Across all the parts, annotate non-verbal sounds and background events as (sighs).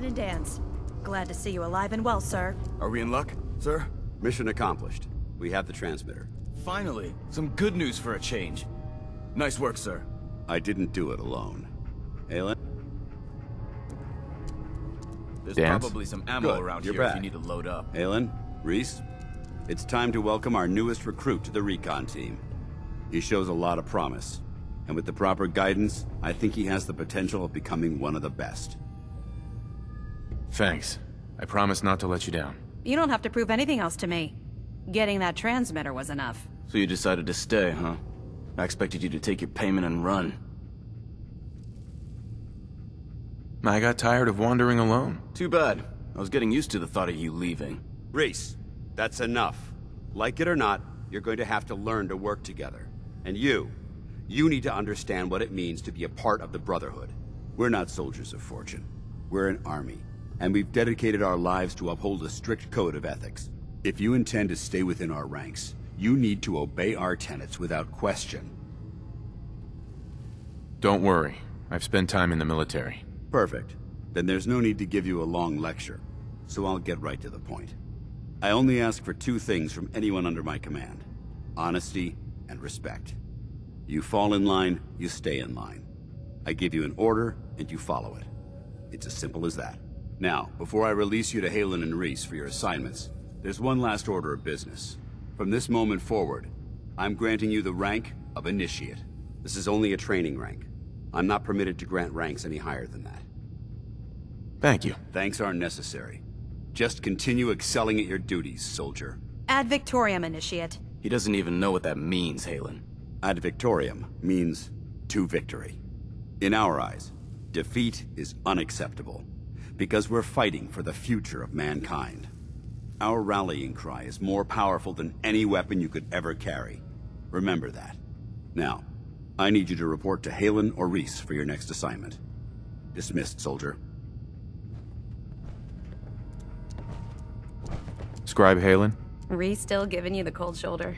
And Danse. Glad to see you alive and well, sir. Are we in luck, sir? Mission accomplished. We have the transmitter. Finally, some good news for a change. Nice work, sir. I didn't do it alone. Haylen? There's Danse? probably some ammo Good, around you're here if back. you need to load up. Haylen? Rhys? It's time to welcome our newest recruit to the recon team. He shows a lot of promise. And with the proper guidance, I think he has the potential of becoming one of the best. Thanks. I promise not to let you down. You don't have to prove anything else to me. Getting that transmitter was enough. So you decided to stay, huh? I expected you to take your payment and run. I got tired of wandering alone. Too bad. I was getting used to the thought of you leaving. Rhys, that's enough. Like it or not, you're going to have to learn to work together. And you, you need to understand what it means to be a part of the Brotherhood. We're not soldiers of fortune. We're an army. And we've dedicated our lives to uphold a strict code of ethics. If you intend to stay within our ranks, you need to obey our tenets without question. Don't worry. I've spent time in the military. Perfect. Then there's no need to give you a long lecture, so I'll get right to the point. I only ask for two things from anyone under my command. Honesty and respect. You fall in line, you stay in line. I give you an order, and you follow it. It's as simple as that. Now, before I release you to Haylen and Rhys for your assignments, there's one last order of business. From this moment forward, I'm granting you the rank of Initiate. This is only a training rank. I'm not permitted to grant ranks any higher than that. Thank you. Thanks aren't necessary. Just continue excelling at your duties, soldier. Ad Victoriam, Initiate. He doesn't even know what that means, Haylen. Ad victoriam means to victory. In our eyes, defeat is unacceptable, because we're fighting for the future of mankind. Our rallying cry is more powerful than any weapon you could ever carry. Remember that. Now, I need you to report to Haylen or Rhys for your next assignment. Dismissed, soldier. Scribe Haylen, Rhys still giving you the cold shoulder.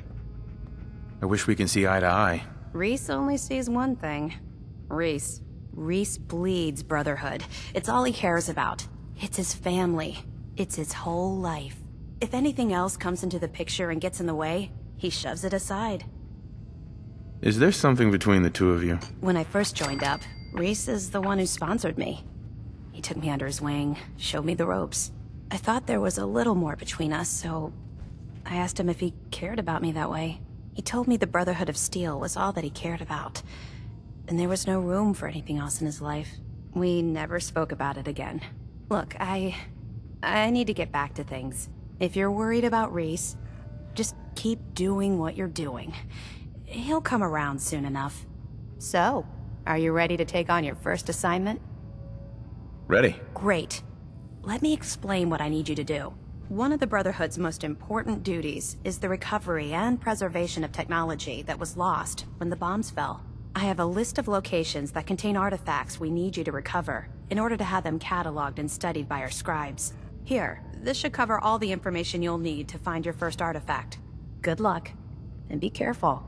I wish we can see eye to eye. Rhys only sees one thing. Rhys. Rhys bleeds brotherhood. It's all he cares about. It's his family. It's his whole life. If anything else comes into the picture and gets in the way, he shoves it aside. Is there something between the two of you? When I first joined up, Rhys is the one who sponsored me. He took me under his wing, showed me the ropes. I thought there was a little more between us, so I asked him if he cared about me that way. He told me the Brotherhood of Steel was all that he cared about, and there was no room for anything else in his life. We never spoke about it again. Look, I... I need to get back to things. If you're worried about Rhys, just keep doing what you're doing. He'll come around soon enough. So, are you ready to take on your first assignment? Ready. Great. Let me explain what I need you to do. One of the Brotherhood's most important duties is the recovery and preservation of technology that was lost when the bombs fell. I have a list of locations that contain artifacts we need you to recover in order to have them cataloged and studied by our scribes. Here, this should cover all the information you'll need to find your first artifact. Good luck, and be careful.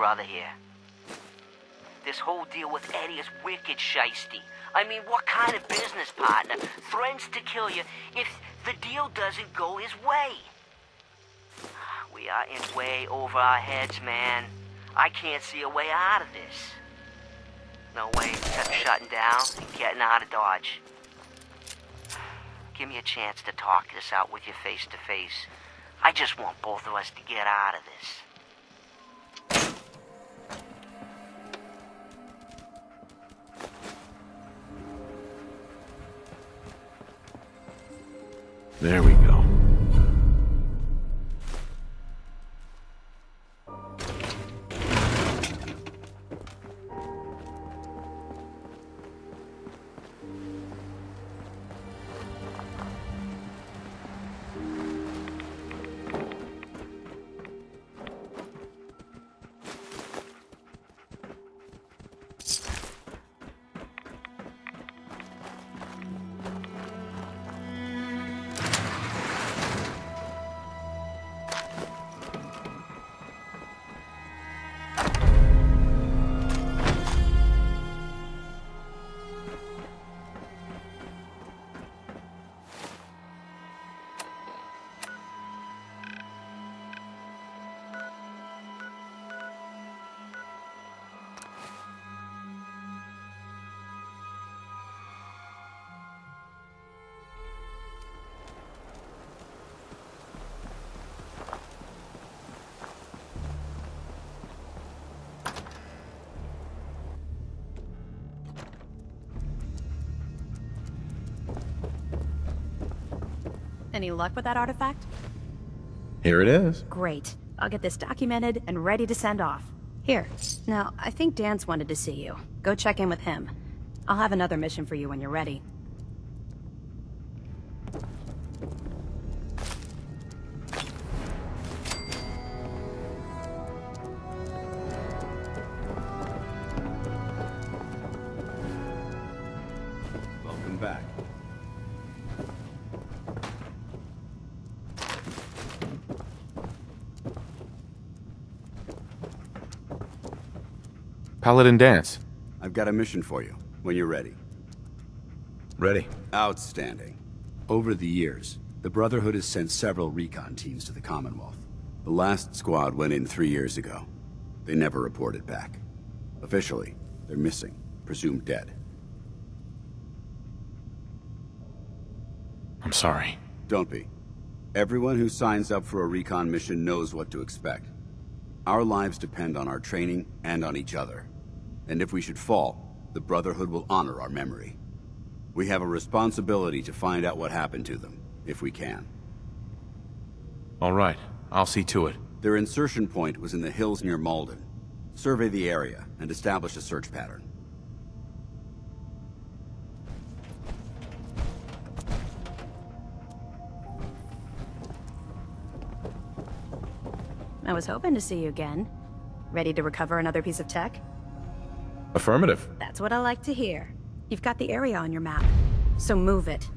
Brother here. This whole deal with Eddie is wicked shisty. I mean, what kind of business partner threatens to kill you if the deal doesn't go his way? We are in way over our heads, man. I can't see a way out of this. No way except shutting down and getting out of Dodge. Give me a chance to talk this out with you face to face. I just want both of us to get out of this. There we go. Any luck with that artifact? Here it is. Great. I'll get this documented and ready to send off. Here. Now, I think Danse wanted to see you. Go check in with him. I'll have another mission for you when you're ready. Paladin Danse. I've got a mission for you, when you're ready. Ready. Outstanding. Over the years, the Brotherhood has sent several recon teams to the Commonwealth. The last squad went in three years ago. They never reported back. Officially, they're missing, presumed dead. I'm sorry. Don't be. Everyone who signs up for a recon mission knows what to expect. Our lives depend on our training and on each other. And if we should fall, the Brotherhood will honor our memory. We have a responsibility to find out what happened to them, if we can. All right. I'll see to it. Their insertion point was in the hills near Malden. Survey the area and establish a search pattern. I was hoping to see you again. Ready to recover another piece of tech? Affirmative. That's what I like to hear. You've got the area on your map, so move it.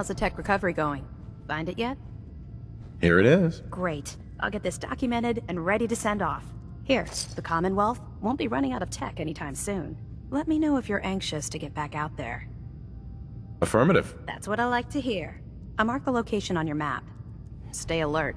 How's the tech recovery going? Find it yet? Here it is. Great. I'll get this documented and ready to send off. Here, the Commonwealth won't be running out of tech anytime soon. Let me know if you're anxious to get back out there. Affirmative. That's what I like to hear. I mark the location on your map. Stay alert.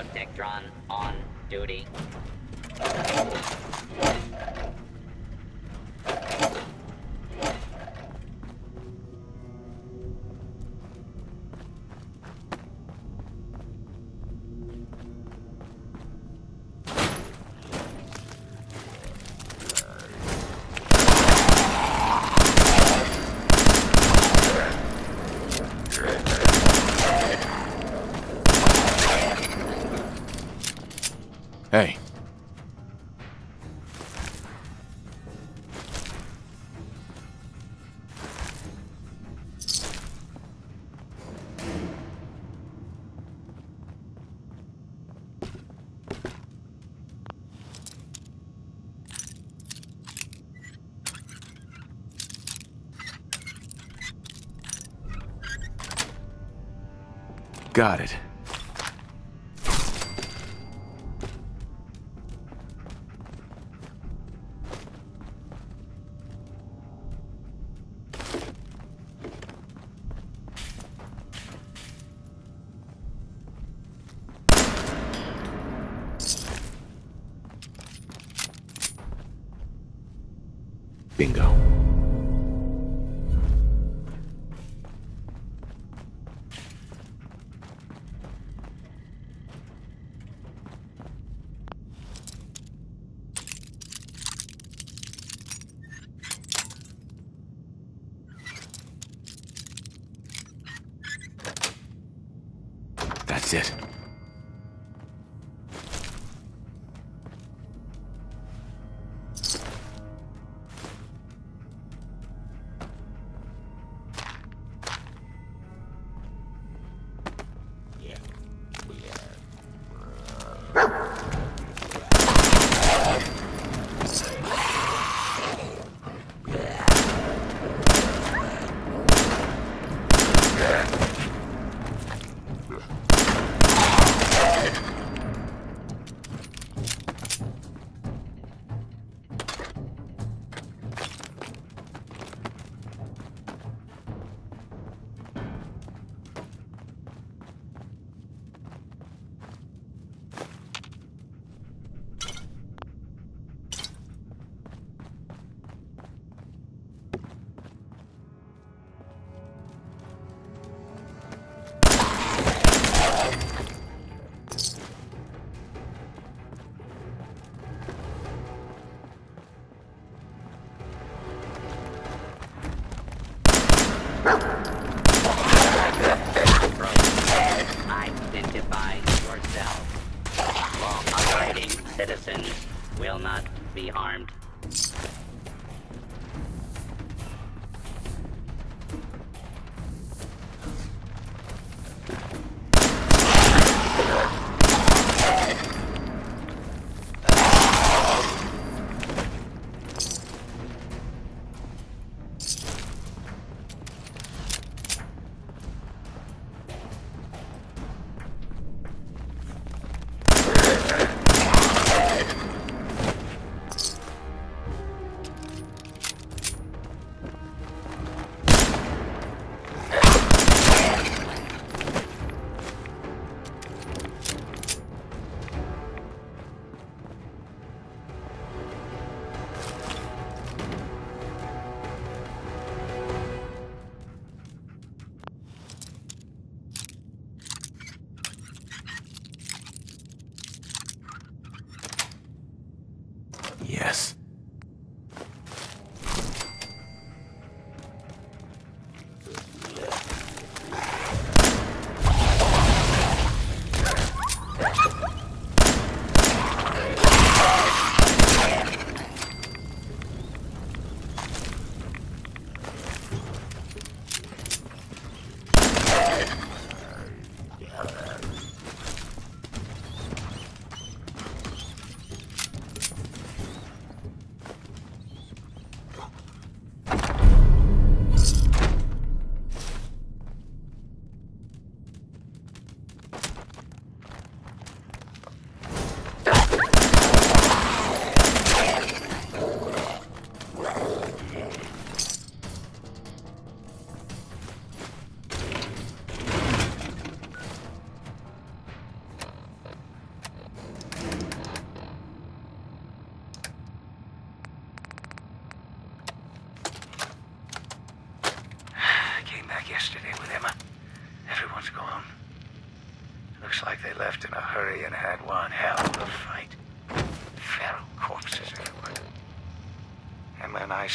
Protectron on duty. Got it.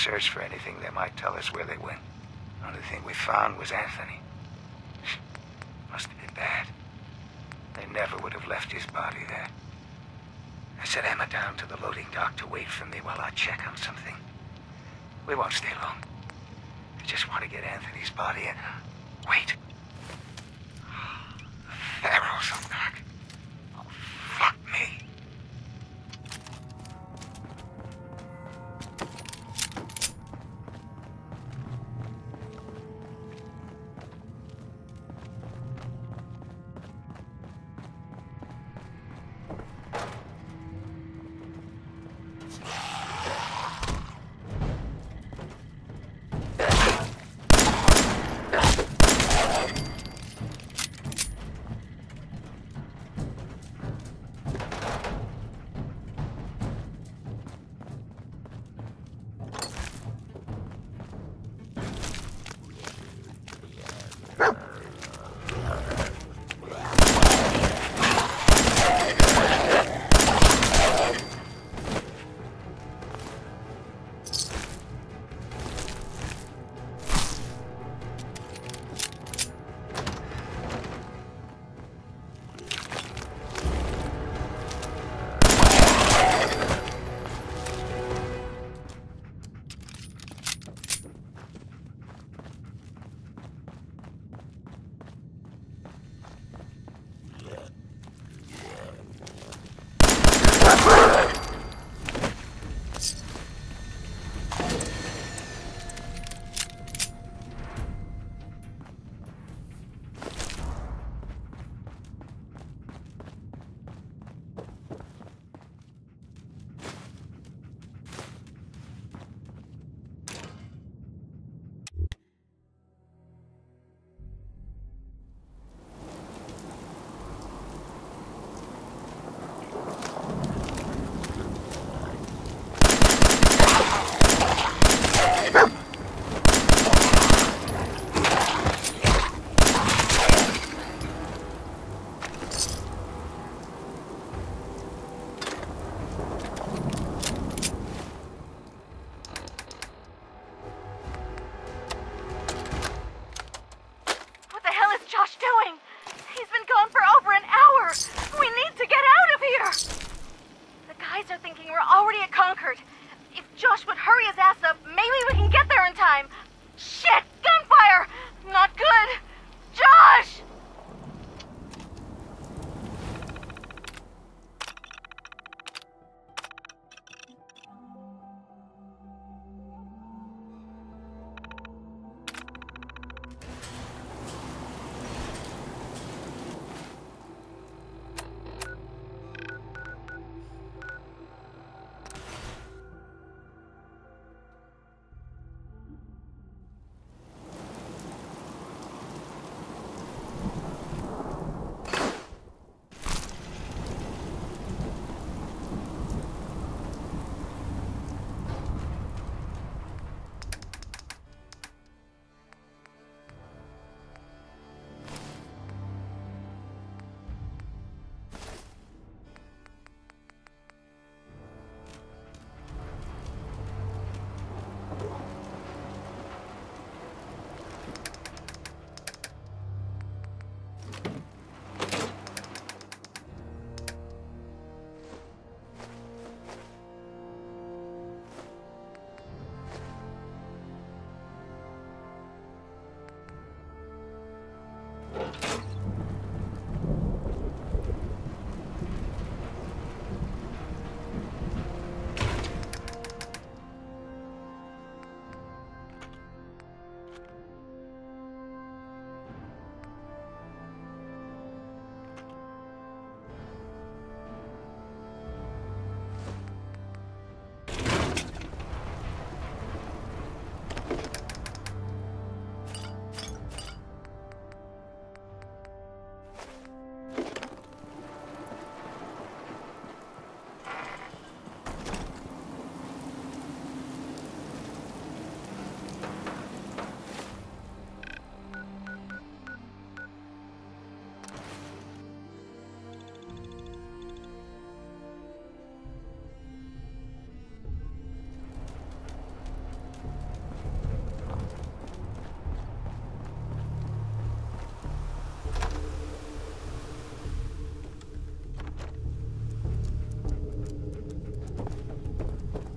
Searched for anything that might tell us where they went. Only thing we found was Anthony. (sighs) Must have been bad. They never would have left his body there. I set Emma down to the loading dock to wait for me while I check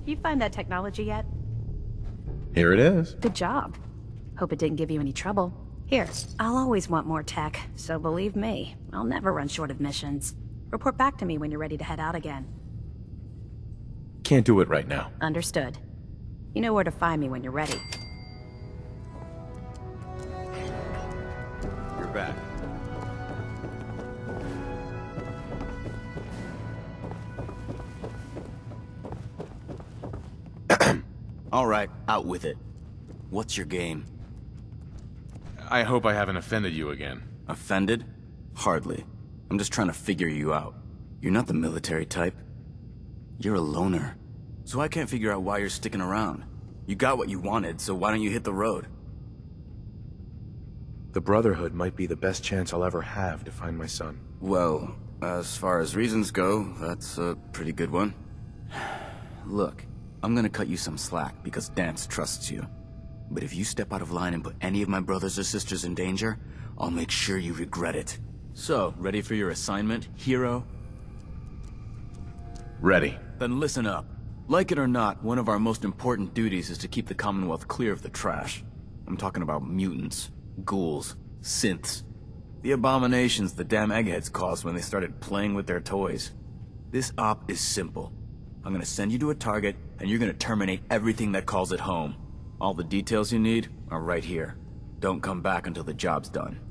You find that technology yet? Here it is. Good job. Hope it didn't give you any trouble. Here, I'll always want more tech, so believe me, I'll never run short of missions. Report back to me when you're ready to head out again. Can't do it right now. Understood. You know where to find me when you're ready. All right, out with it. What's your game? I hope I haven't offended you again. Offended? Hardly. I'm just trying to figure you out. You're not the military type. You're a loner. So I can't figure out why you're sticking around. You got what you wanted, so why don't you hit the road? The Brotherhood might be the best chance I'll ever have to find my son. Well, as far as reasons go, that's a pretty good one. (sighs) Look, I'm gonna cut you some slack because Danse trusts you. But if you step out of line and put any of my brothers or sisters in danger, I'll make sure you regret it. So, ready for your assignment, hero? Ready. Then listen up. Like it or not, one of our most important duties is to keep the Commonwealth clear of the trash. I'm talking about mutants, ghouls, synths. The abominations the damn eggheads caused when they started playing with their toys. This op is simple. I'm gonna send you to a target, and you're gonna terminate everything that calls it home. All the details you need are right here. Don't come back until the job's done.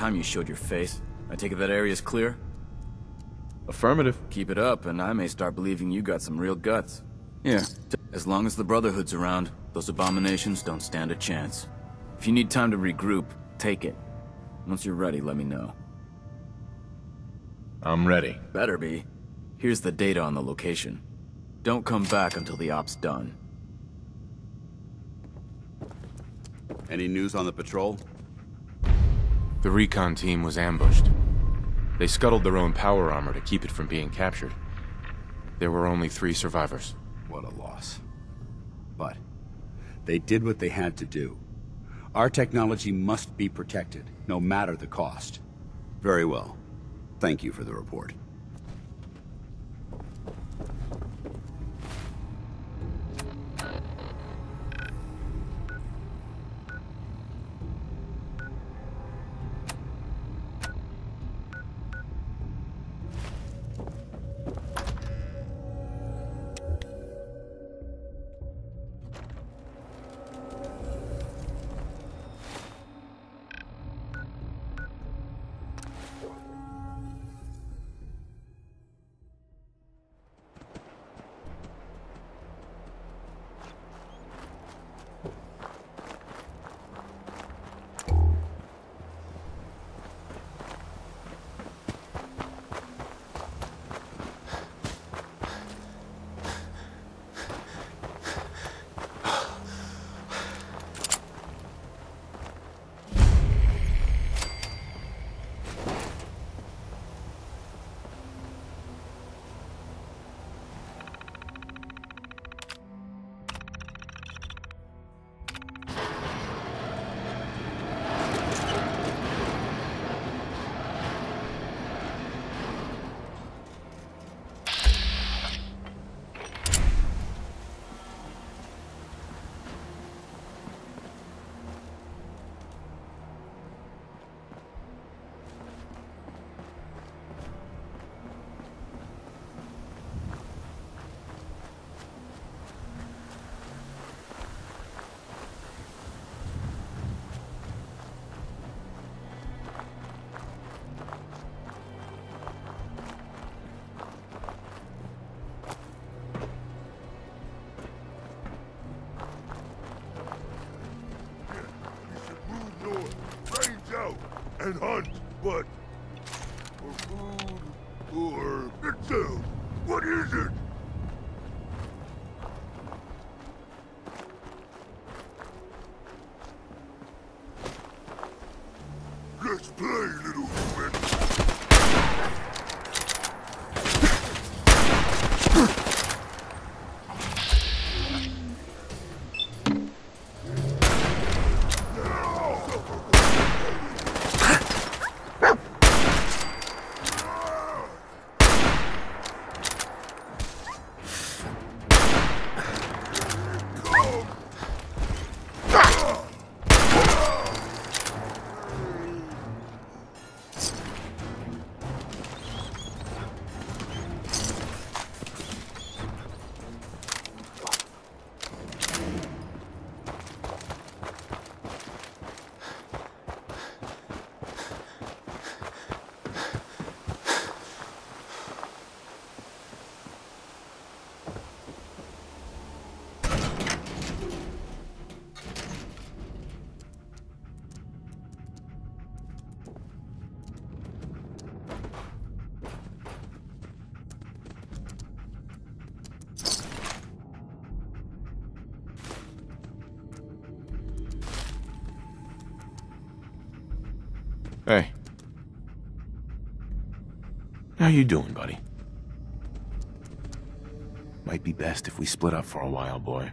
Time you showed your face. I take it that area's clear? Affirmative. Keep it up, and I may start believing you got some real guts. Yeah. as long as the Brotherhood's around, those abominations don't stand a chance. If you need time to regroup, take it. Once you're ready, let me know. I'm ready. Better be. Here's the data on the location. Don't come back until the op's done. Any news on the patrol? The recon team was ambushed. They scuttled their own power armor to keep it from being captured. There were only three survivors. What a loss. But they did what they had to do. Our technology must be protected, no matter the cost. Very well. Thank you for the report. And hunt, but for food or itself, How you doing, buddy? Might be best if we split up for a while, boy.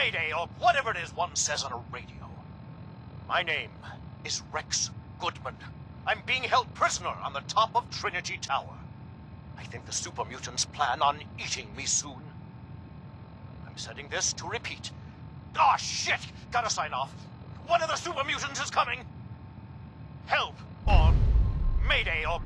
Mayday or whatever it is one says on a radio. My name is Rex Goodman. I'm being held prisoner on the top of Trinity Tower. I think the super mutants plan on eating me soon. I'm setting this to repeat. Ah, oh, shit! Gotta sign off. One of the super mutants is coming! Help! Or Mayday or...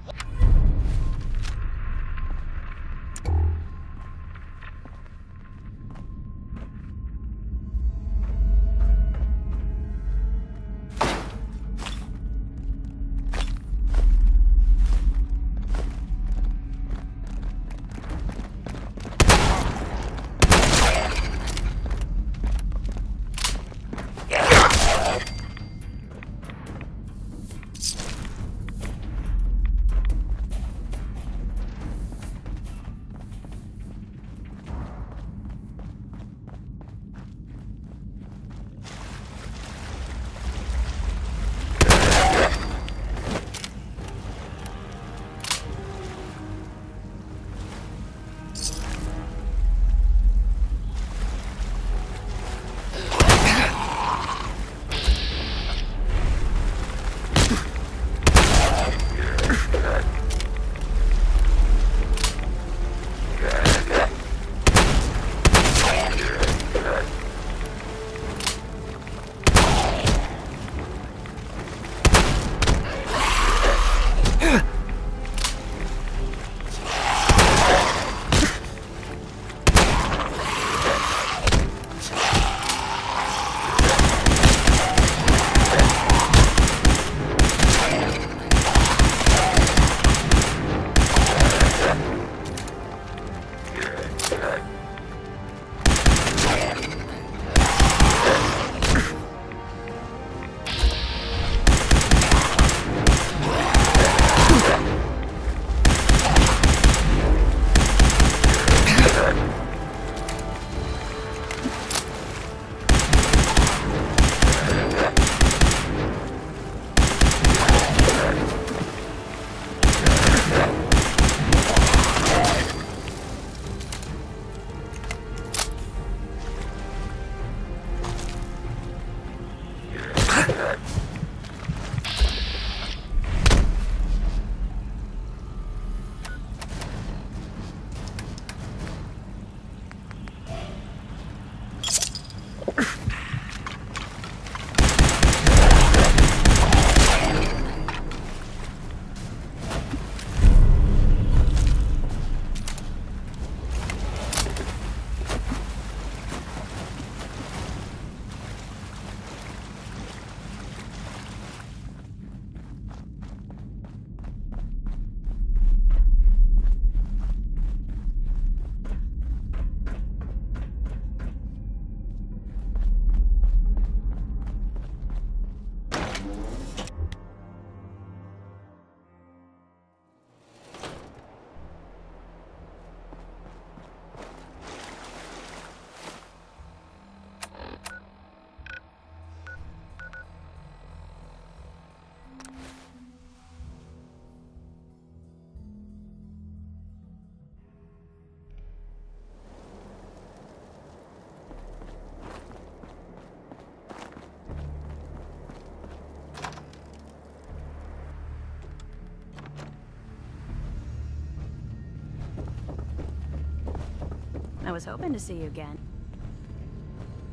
was hoping to see you again.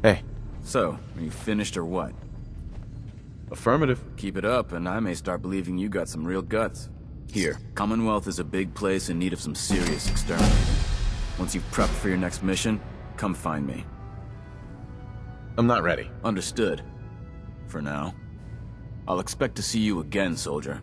Hey. So, are you finished or what? Affirmative. Keep it up, and I may start believing you got some real guts. Here, Commonwealth is a big place in need of some serious exterminating. Once you've prepped for your next mission, come find me. I'm not ready. Understood. For now. I'll expect to see you again, soldier.